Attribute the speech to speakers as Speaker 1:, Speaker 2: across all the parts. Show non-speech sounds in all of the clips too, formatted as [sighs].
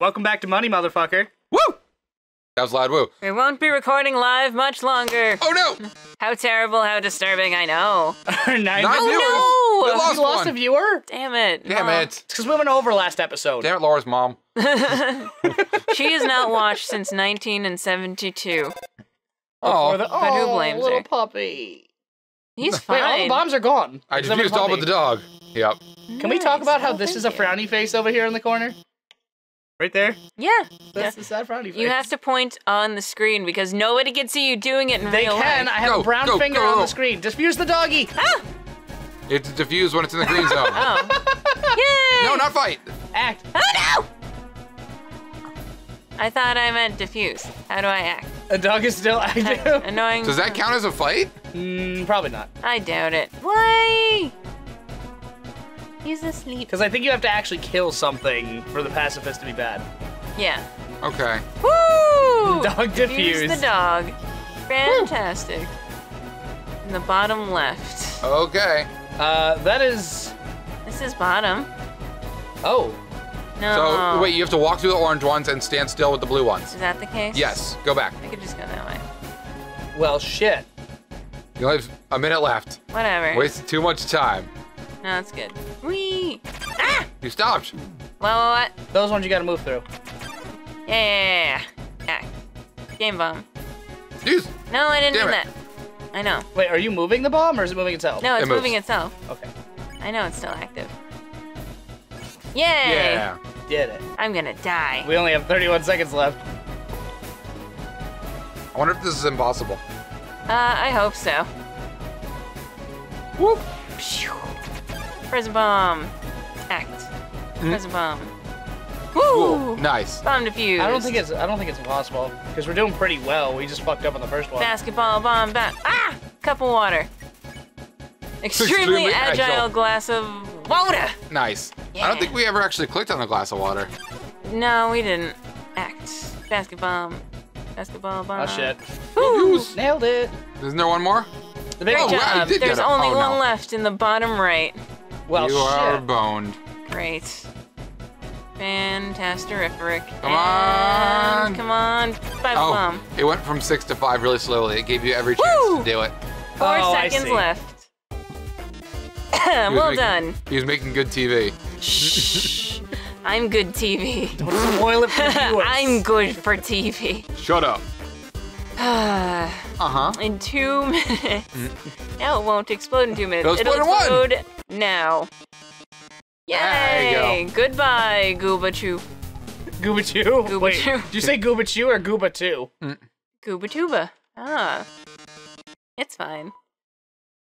Speaker 1: Welcome back to Money, motherfucker.
Speaker 2: Woo! That was loud woo.
Speaker 3: We won't be recording live much longer.
Speaker 2: Oh no! [laughs]
Speaker 3: How terrible, how disturbing, I know. [laughs]
Speaker 1: Nine
Speaker 2: Nine
Speaker 1: viewers.
Speaker 2: viewers.
Speaker 3: Oh, no!
Speaker 2: We lost
Speaker 1: You lost
Speaker 2: one.
Speaker 1: a viewer?
Speaker 3: Damn it.
Speaker 2: Damn
Speaker 3: Mom.
Speaker 2: it!
Speaker 1: Because we went over last episode.
Speaker 2: Damn it, Laura's mom. [laughs]
Speaker 3: She has not watched since 1972.
Speaker 2: Oh,
Speaker 1: Or the,
Speaker 3: But who
Speaker 1: oh,
Speaker 3: blames
Speaker 1: little
Speaker 3: her?
Speaker 1: puppy.
Speaker 3: He's
Speaker 1: Wait, all the
Speaker 3: fine.
Speaker 1: bombs are gone.
Speaker 2: I
Speaker 1: Except for
Speaker 2: defused all but
Speaker 1: puppy.
Speaker 2: the dog. Yep.
Speaker 1: Mm, Can we talk
Speaker 3: Nice.
Speaker 1: about how
Speaker 3: Oh,
Speaker 1: this is a
Speaker 3: thank you.
Speaker 1: frowny face over here in the corner? Right there?
Speaker 3: Yeah.
Speaker 1: That's the sad frowny face.
Speaker 3: You have to point on the screen because nobody can see you doing it in
Speaker 1: They
Speaker 3: real
Speaker 1: can.
Speaker 3: life.
Speaker 1: I have
Speaker 2: Go,
Speaker 1: a brown
Speaker 2: go,
Speaker 1: finger
Speaker 2: go.
Speaker 1: on the screen. Diffuse the doggy.
Speaker 3: Ah!
Speaker 2: You have to defuse when it's in the green zone.
Speaker 3: Oh. [laughs] Yay!
Speaker 2: No, not fight.
Speaker 1: Act.
Speaker 3: Oh no! I thought I meant diffuse. How do I act?
Speaker 1: A dog is still active.
Speaker 3: Annoying.
Speaker 2: Does that count as a fight?
Speaker 1: mm, probably not.
Speaker 3: I doubt it. Why? He's asleep.
Speaker 1: Because I think you have to actually kill something for the pacifist to be bad.
Speaker 3: Yeah.
Speaker 2: Okay.
Speaker 3: Woo! [laughs]
Speaker 1: Dog
Speaker 3: Diffuse
Speaker 1: diffused.
Speaker 3: the dog. Fantastic. In the bottom left.
Speaker 2: Okay.
Speaker 1: Uh, that is.
Speaker 3: This is bottom.
Speaker 1: Oh.
Speaker 3: No.
Speaker 2: So wait, you have to walk through the orange ones and stand still with the blue ones.
Speaker 3: Is that the case?
Speaker 2: Yes. Go back.
Speaker 3: I could just go that way.
Speaker 1: Well, shit.
Speaker 2: You only have a minute left.
Speaker 3: Whatever.
Speaker 2: Wasted too much time.
Speaker 3: No, it's good. Whee! Ah!
Speaker 2: You stopped.
Speaker 3: What, what, what?
Speaker 1: Those ones you gotta move through.
Speaker 3: Yeah. Yeah. Game bomb.
Speaker 2: Use.
Speaker 3: No, I didn't
Speaker 2: Damn
Speaker 3: mean that. I know.
Speaker 1: Wait, are you moving the bomb or is it moving itself?
Speaker 3: No, it's
Speaker 2: It
Speaker 3: moving itself.
Speaker 1: Okay.
Speaker 3: I know it's still active. Yay!
Speaker 2: Yeah.
Speaker 1: Did it.
Speaker 3: I'm gonna die.
Speaker 1: We only have 31 seconds left.
Speaker 2: I wonder if this is impossible.
Speaker 3: Uh, I hope so.
Speaker 2: Whoop.
Speaker 3: Phew. Prison bomb. Act. Prison bomb.
Speaker 2: Cool.
Speaker 3: Woo!
Speaker 2: Nice.
Speaker 3: Bomb defused.
Speaker 1: I don't think it's I don't think it's impossible because we're doing pretty well. We just fucked up on the first one.
Speaker 3: Basketball bomb back. Ah! Cup of water. Extremely,
Speaker 2: Extremely
Speaker 3: agile,
Speaker 2: agile.
Speaker 3: glass of water.
Speaker 2: Nice. I don't think we ever actually clicked on the glass of water.
Speaker 3: No, we didn't. Act. Basketball. Bomb. Basketball bomb.
Speaker 1: Oh shit.
Speaker 3: Woo!
Speaker 1: Nailed it.
Speaker 2: Isn't there one more?
Speaker 1: The big
Speaker 2: Oh,
Speaker 3: Good
Speaker 1: one.
Speaker 2: wow,
Speaker 3: job. There's only
Speaker 2: Oh,
Speaker 3: one
Speaker 2: no.
Speaker 3: left in the bottom right.
Speaker 1: Well,
Speaker 2: you are
Speaker 1: shit.
Speaker 2: boned.
Speaker 3: Great. Fantasterific.
Speaker 2: Come on.
Speaker 3: And come on. Five
Speaker 2: Oh,
Speaker 3: bomb.
Speaker 2: it went from six to five really slowly. It gave you every chance
Speaker 3: Woo!
Speaker 2: to do it.
Speaker 3: Four
Speaker 1: Oh,
Speaker 3: seconds left. [clears throat]
Speaker 2: He was
Speaker 3: well
Speaker 2: making-
Speaker 3: done.
Speaker 2: He was making good TV.
Speaker 3: Shh. I'm good TV.
Speaker 1: Don't spoil it for the [laughs] viewers.
Speaker 3: I'm good for TV.
Speaker 2: Shut up. [sighs] Uh huh.
Speaker 3: in two minutes. No, it won't explode in two minutes.
Speaker 2: It'll
Speaker 3: It'll
Speaker 2: explode in one.
Speaker 3: explode now.
Speaker 2: There you
Speaker 3: Yay! Goodbye, Guuba Choo.
Speaker 1: Guuba Chew? [laughs]
Speaker 3: Guuba
Speaker 1: Wait,
Speaker 3: Chew.
Speaker 1: did you say Guuba Chew or Guuba 2?
Speaker 3: Guuba Tuba. Ah. It's fine.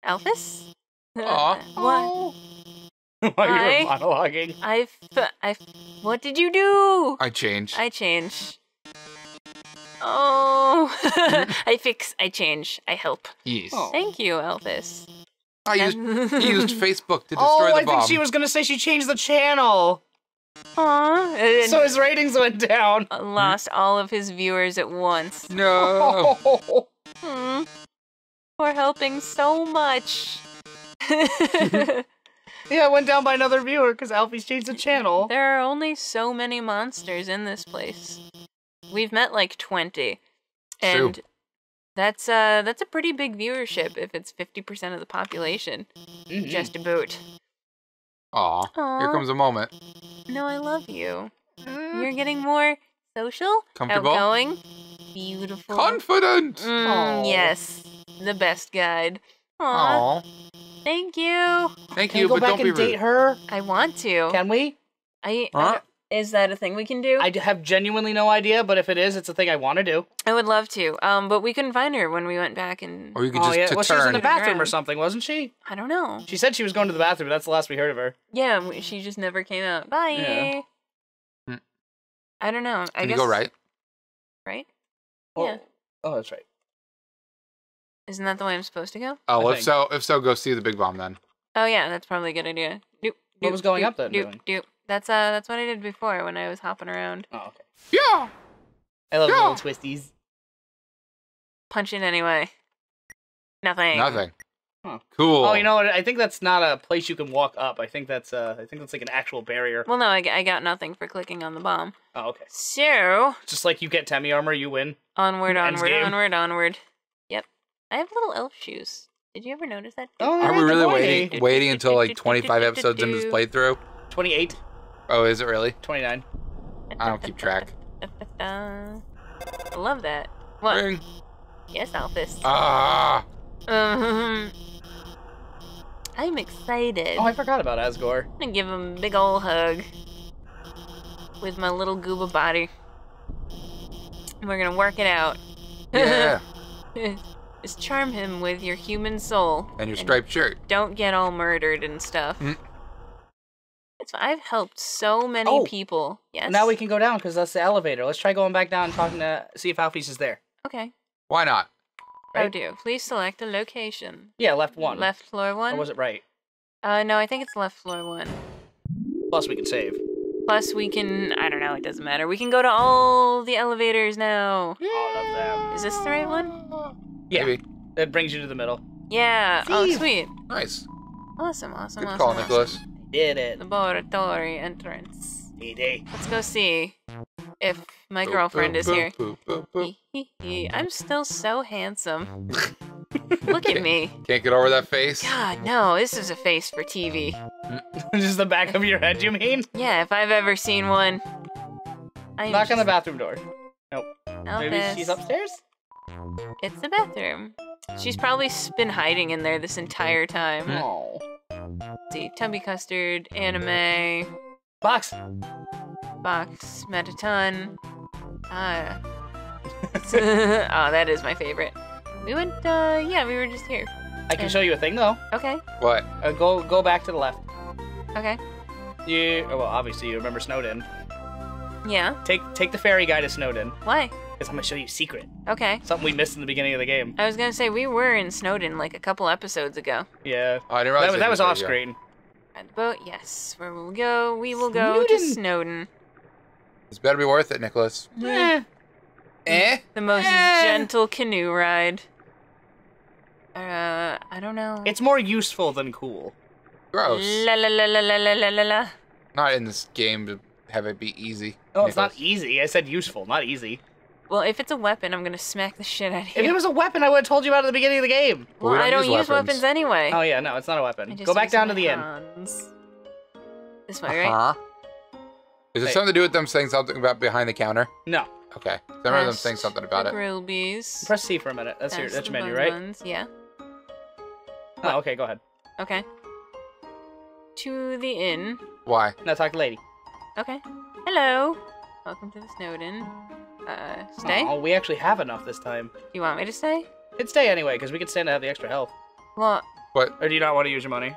Speaker 3: Alphys?
Speaker 2: Aw. [laughs]
Speaker 3: what? [laughs]
Speaker 1: While you
Speaker 3: Hi.
Speaker 1: were monologuing.
Speaker 3: I, f- I, f- what did you do?
Speaker 2: I changed.
Speaker 3: I change. Oh, I fix, I change, I help.
Speaker 2: yes.
Speaker 1: Oh.
Speaker 3: Thank you, Alphys.
Speaker 2: I used he used [laughs] Facebook to destroy
Speaker 1: Oh,
Speaker 2: the
Speaker 1: I
Speaker 2: bomb.
Speaker 1: think she was gonna say she changed the channel.
Speaker 3: Aw, [laughs] and
Speaker 1: So his ratings went down.
Speaker 3: lost all of his viewers at once.
Speaker 2: No. [laughs]
Speaker 3: Hmm. For helping so much.
Speaker 1: Yeah, it went down by another viewer because Alphys changed the channel.
Speaker 3: there are only so many monsters in this place. We've met like 20.
Speaker 2: True.
Speaker 3: And that's uh that's a pretty big viewership if it's 50% of the population.
Speaker 1: Mhm.
Speaker 3: Just about.
Speaker 2: Aw. Here comes a moment.
Speaker 3: No, I love you. You're getting more social,
Speaker 2: Comfortable?
Speaker 3: outgoing, beautiful.
Speaker 2: Confident.
Speaker 3: Mm, yes, the best guide. Aw,
Speaker 2: Aw.
Speaker 3: thank you.
Speaker 2: Thank
Speaker 1: Can
Speaker 2: you,
Speaker 1: go
Speaker 2: but
Speaker 1: back
Speaker 2: don't be
Speaker 1: and date
Speaker 2: rude.
Speaker 1: her?
Speaker 3: I want to.
Speaker 1: Can we?
Speaker 3: I, I
Speaker 2: Huh?
Speaker 3: don't- is that a thing we can do?
Speaker 1: I have genuinely no idea, but if it is, it's a thing I want to do.
Speaker 3: I would love to. Um, but we couldn't find her when we went back, and
Speaker 2: Or you could
Speaker 1: oh
Speaker 2: just
Speaker 1: yeah,
Speaker 2: to
Speaker 1: well, she was in the bathroom or something, wasn't she?
Speaker 3: I don't know.
Speaker 1: She said she was going to the bathroom. But that's the last we heard of her.
Speaker 3: Yeah, she just never came out. Bye.
Speaker 1: Yeah.
Speaker 2: Hmm.
Speaker 3: I don't know. I
Speaker 2: Can you go right?
Speaker 3: Right?
Speaker 1: Oh.
Speaker 3: Yeah.
Speaker 1: Oh, that's right.
Speaker 3: Isn't that the way I'm supposed to go?
Speaker 2: Oh,
Speaker 1: I
Speaker 2: if
Speaker 1: think.
Speaker 2: so, if so, go see the big bomb then.
Speaker 3: Oh yeah, that's probably a good idea. Doop,
Speaker 1: What was going
Speaker 3: doop,
Speaker 1: up then
Speaker 3: Doop,
Speaker 1: doing?
Speaker 3: doop. That's uh, that's what I did before when I was hopping around.
Speaker 1: Oh, okay.
Speaker 2: Yeah.
Speaker 1: I love
Speaker 2: Yeah.
Speaker 1: little twisties.
Speaker 3: Punch it anyway. Nothing.
Speaker 2: Nothing. Cool.
Speaker 1: Oh, you know what? I think that's not a place you can walk up. I think that's uh, I think that's like an actual barrier.
Speaker 3: Well, no, I, I got nothing for clicking on the bomb.
Speaker 1: Oh, okay.
Speaker 3: So,
Speaker 1: Just like you get Temmie armor, you win.
Speaker 3: onward,
Speaker 1: Ends
Speaker 3: onward, onward, onward. Yep. I have little elf shoes. Did you ever notice that?
Speaker 1: Oh,
Speaker 2: Are we really waiting waiting until like 25 episodes into this playthrough?
Speaker 1: 28,
Speaker 2: Oh, is it really?
Speaker 1: 29.
Speaker 2: I don't keep track. [laughs]
Speaker 3: I love that. What?
Speaker 2: Ring.
Speaker 3: Yes, Alphys.
Speaker 2: Ah.
Speaker 3: Um, I'm excited.
Speaker 1: Oh, I forgot about Asgore.
Speaker 3: I'm gonna give him a big ol' hug with my little gooba body. And We're gonna work it out.
Speaker 2: Yeah. [laughs]
Speaker 3: Just charm him with your human soul.
Speaker 2: and your striped shirt.
Speaker 3: Don't get all murdered and stuff.
Speaker 2: Mm.
Speaker 3: It's I've helped so many
Speaker 1: Oh.
Speaker 3: people. Yes.
Speaker 1: Now we can go down because that's the elevator. Let's try going back down and talking to see if Alphys is there.
Speaker 3: Okay.
Speaker 2: Why not?
Speaker 3: Oh, dear. Please select a location.
Speaker 1: Yeah, left one.
Speaker 3: Left floor one.
Speaker 1: Or was it right?
Speaker 3: Uh, no, I think it's left floor one.
Speaker 1: Plus, we can save.
Speaker 3: Plus, we can. I don't know. It doesn't matter. We can go to all the elevators now.
Speaker 1: All of them.
Speaker 3: Is this the right one?
Speaker 1: Yeah.
Speaker 2: Maybe.
Speaker 1: It brings you to the middle.
Speaker 3: Yeah. Oh, sweet.
Speaker 2: Nice.
Speaker 3: Awesome. Awesome.
Speaker 2: Good
Speaker 3: awesome.
Speaker 2: call,
Speaker 3: awesome.
Speaker 2: Nicholas.
Speaker 1: Did it.
Speaker 3: Laboratory entrance.
Speaker 1: D-Day.
Speaker 3: Let's go see if my girlfriend is here.
Speaker 2: Boop, boop, boop, boop.
Speaker 3: Hee hee hee. I'm still so handsome. [laughs] Look at me.
Speaker 2: Can't get over that face.
Speaker 3: God, no, this is a face for TV. [laughs]
Speaker 1: Just the back of your head, you mean?
Speaker 3: Yeah, if I've ever seen one. I'm
Speaker 1: Knock on the bathroom door. Nope. Maybe she's upstairs?
Speaker 3: It's the bathroom. She's probably been hiding in there this entire time.
Speaker 1: Oh.
Speaker 3: Let's see, Tubby Custard, Anime,
Speaker 1: Box.
Speaker 3: Box, Mettaton. Ah. [laughs] [laughs] oh, that is my favorite. We went, uh, yeah, we were just here.
Speaker 1: I can show you a thing though.
Speaker 3: Okay,
Speaker 2: What?
Speaker 1: Uh, go go back to the left.
Speaker 3: okay.
Speaker 1: You oh, well, obviously you remember Snowdin.
Speaker 3: Yeah,
Speaker 1: Take take the ferry guy to Snowdin,
Speaker 3: why?
Speaker 1: Because I'm gonna show you a secret.
Speaker 3: Okay.
Speaker 1: Something we missed in the beginning of the game.
Speaker 3: I was gonna say we were in Snowdin like a couple episodes ago.
Speaker 1: Yeah.
Speaker 2: Oh, I didn't realize
Speaker 1: that, that was off screen.
Speaker 3: At the boat, yes. Where we'll go, we will go Snowdin.
Speaker 1: to
Speaker 3: Snowdin.
Speaker 2: It's better be worth it, Nicholas.
Speaker 1: Eh.
Speaker 2: Eh?
Speaker 3: The most
Speaker 1: eh.
Speaker 3: gentle canoe ride. Uh, I don't know.
Speaker 1: It's more useful than cool.
Speaker 2: Gross.
Speaker 3: La la la la la la la la.
Speaker 2: Not in this game to have it be easy.
Speaker 1: Oh, Nicholas. it's not easy. I said useful, not easy.
Speaker 3: Well, if it's a weapon, I'm gonna smack the shit out of you.
Speaker 1: If it was a weapon, I would have told you about it at the beginning of the game.
Speaker 2: But we
Speaker 3: Well, I
Speaker 2: don't
Speaker 3: don't
Speaker 2: use
Speaker 3: use
Speaker 2: weapons.
Speaker 3: weapons anyway.
Speaker 1: Oh yeah, no, it's not a weapon. Go back down to the end.
Speaker 3: hands. This way, right?
Speaker 2: Uh-huh. Is it
Speaker 1: Wait.
Speaker 2: something to do with them saying something about behind the counter?
Speaker 1: No.
Speaker 2: Okay. I remember them saying something about
Speaker 3: the
Speaker 2: it.
Speaker 3: Grill bees.
Speaker 1: Press C for a minute. That's your that's your menu, right?
Speaker 3: buns, Yeah.
Speaker 1: Oh, okay, go ahead.
Speaker 3: Okay. To the inn.
Speaker 2: Why?
Speaker 1: Now talk to lady.
Speaker 3: Okay. Hello. Welcome to the Snowden. Uh, stay?
Speaker 1: Oh, we actually have enough this time.
Speaker 3: You want me to stay?
Speaker 1: It'd stay anyway, because we could stand to have the extra health.
Speaker 3: Well,
Speaker 2: What?
Speaker 1: Or do you not want to use your money?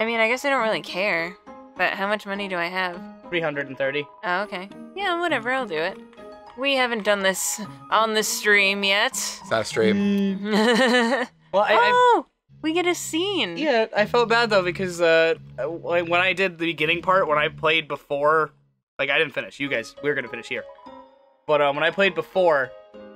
Speaker 3: I mean, I guess I don't really care. But how much money do I have?
Speaker 1: 330.
Speaker 3: Oh, okay. Yeah, whatever, I'll do it. We haven't done this on the stream yet.
Speaker 2: It's not a stream.
Speaker 3: oh, [laughs]
Speaker 1: Well, I, I
Speaker 3: we get a scene.
Speaker 1: yeah, I felt bad though because uh, when when I did the beginning part, when I played before, like I didn't finish. You guys, we were gonna finish here. But um, when I played before,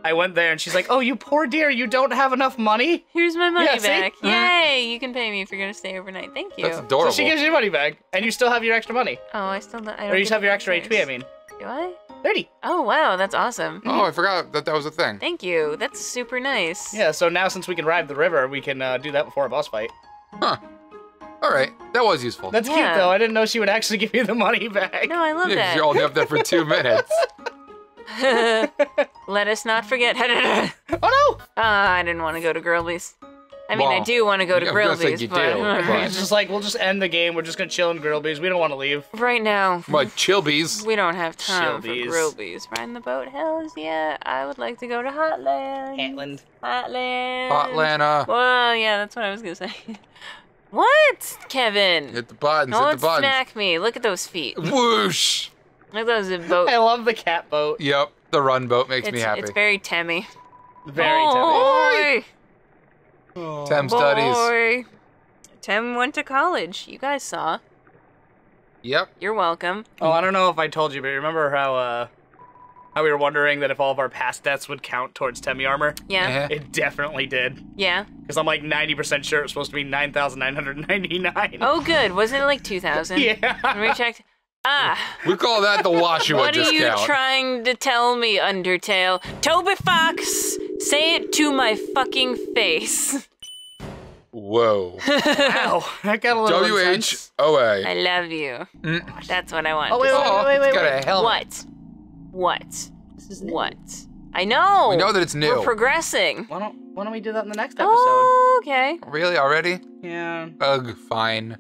Speaker 1: I went there and she's like, "Oh, you poor dear, you don't have enough money."
Speaker 3: Here's my money
Speaker 1: Yeah,
Speaker 3: back.
Speaker 1: Mhm.
Speaker 3: Yay! You can pay me if you're gonna stay overnight. Thank you.
Speaker 2: That's adorable.
Speaker 1: So she gives you your money back, and you still have your extra money,
Speaker 3: oh, I still don't. I don't
Speaker 1: or you just have your
Speaker 3: the
Speaker 1: extra. HP. I mean,
Speaker 3: Do I?
Speaker 1: thirty.
Speaker 3: Oh wow, that's awesome.
Speaker 2: oh, I forgot that that was a thing.
Speaker 3: Thank you. That's super nice.
Speaker 1: Yeah. So now since we can ride the river, we can uh, do that before a boss fight.
Speaker 2: Huh. All right. That was useful.
Speaker 1: That's
Speaker 3: Yeah.
Speaker 1: cute though. I didn't know she would actually [laughs] give you the money back.
Speaker 3: No, I love
Speaker 2: yeah, 'cause
Speaker 3: that.
Speaker 2: you're only up there for two minutes. [laughs]
Speaker 3: Let us not forget. [laughs]
Speaker 1: oh no!
Speaker 3: Ah, I didn't want to go to Grillby's. I mean, I
Speaker 2: Well,
Speaker 3: do want to go to
Speaker 2: I was gonna say
Speaker 3: Grillby's,
Speaker 2: you
Speaker 3: but,
Speaker 2: do, but-
Speaker 1: It's just like we'll just end the game. We're just gonna chill in Grillby's. We don't want to leave.
Speaker 3: right now,
Speaker 2: What? Chilbies?
Speaker 3: we don't have time
Speaker 1: Chillbies.
Speaker 3: for Grillby's. Riding the boat, hells yeah. I would like to go to Hotland.
Speaker 1: Hatland.
Speaker 3: Hotland.
Speaker 2: Hotlanta.
Speaker 3: Well, yeah, that's what I was gonna say. What, Kevin?
Speaker 2: Hit the buttons.
Speaker 3: Don't
Speaker 2: hit the buttons.
Speaker 3: smack me. Look at those feet.
Speaker 2: Whoosh.
Speaker 3: Look at those boat.
Speaker 1: I love the cat boat.
Speaker 2: Yep. The run boat makes
Speaker 3: It's,
Speaker 2: me happy.
Speaker 3: it's very Temmie.
Speaker 1: Very
Speaker 3: Boy.
Speaker 2: Tem studies.
Speaker 3: Boy. Tem went to college. You guys saw.
Speaker 2: Yep.
Speaker 3: You're welcome.
Speaker 1: Oh, I don't know if I told you, but remember how uh, How we were wondering that if all of our past deaths would count towards Temmie armor.
Speaker 3: Yeah.
Speaker 1: It definitely did.
Speaker 3: Yeah.
Speaker 1: Because I'm like 90% sure it was supposed to be 9,999.
Speaker 3: Oh, good. Wasn't it like 2,000? [laughs]
Speaker 1: Yeah.
Speaker 3: Let me check. Ah.
Speaker 2: We call that the Washua
Speaker 3: What are you trying to tell me, Undertale? Toby Fox, say it to my fucking face.
Speaker 2: Whoa. [laughs]
Speaker 1: Wow. That got a little
Speaker 2: W H
Speaker 1: intense.
Speaker 2: O A.
Speaker 3: I love you.
Speaker 2: Mm.
Speaker 3: That's what I want.
Speaker 1: Oh, wait,
Speaker 3: to
Speaker 1: wait,
Speaker 3: say.
Speaker 2: Oh,
Speaker 1: wait, wait,
Speaker 2: it's got
Speaker 1: wait.
Speaker 2: a helmet.
Speaker 3: What? What? What? I know.
Speaker 2: We know that it's new.
Speaker 3: We're progressing.
Speaker 1: Why don't, why don't we do that in the next episode?
Speaker 3: Oh, okay.
Speaker 2: Really? Already?
Speaker 1: Yeah.
Speaker 2: Ugh, fine.